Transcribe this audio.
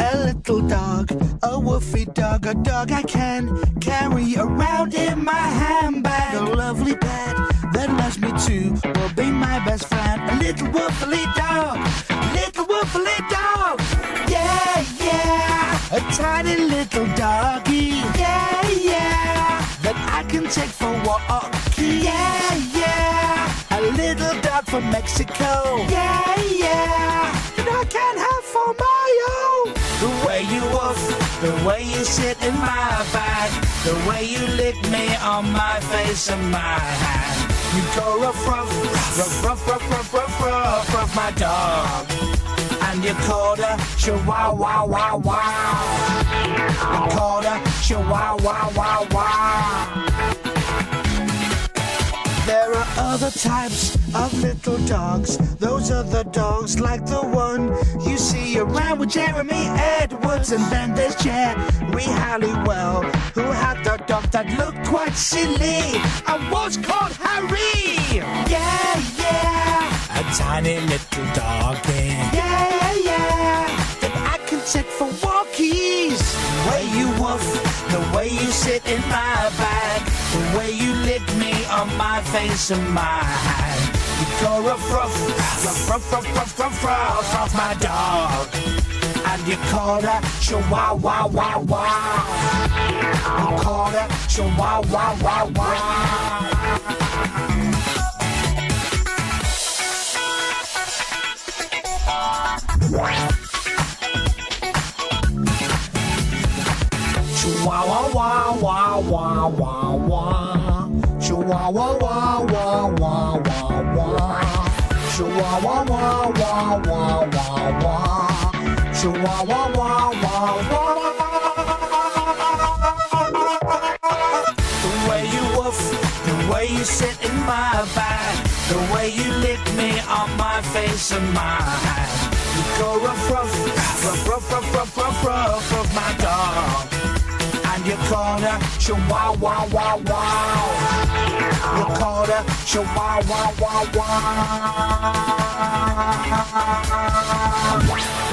a little dog, a woofy dog, a dog I can carry around in my handbag. A lovely pet that loves me too will be my best friend. A little woofly dog, little woofly dog. Yeah, yeah, a tiny little doggy. Yeah, yeah, that I can take for a walk. Yeah, yeah, a little dog from Mexico. Yeah, yeah, the way you sit in my bag, the way you lick me on my face and my hand. You go rough, rough, rough, rough, rough, rough, rough, rough, rough, my dog. And you called her Chihuahua, wow, wow. You called her Chihuahua, wow, wow. Types of little dogs. Those are the dogs like the one you see around with Jeremy Edwards. And then there's Geri Halliwell, who had the dog that looked quite silly and was called Harry. Yeah, yeah. A tiny little doggy. Yeah, yeah. That I can take for walkies. The way you woof, the way you sit in my bag, the way you lick me on my face and mine. You go ruff, ruff, ruff, ruff, ruff, ruff, ruff, ruff off my dog. And you call her chihuahua, wah, wah. You call her chihuahua, wah, wah. Wow, wow, wow, wow, wow, wow, wow. Chihuahua, wow, wow, wow, wow, wow. Chihuahua, wow, wow, wow, wow, wow. Chihuahua, wow, wow, wow. The way you woof, the way you sit in my bag, the way you lick me on my face and my hand. You go rough, rough, rough, rough, rough, rough, rough, rough, rough, my dog Lakota, Chihuahua, wow, wow. Wow, wow.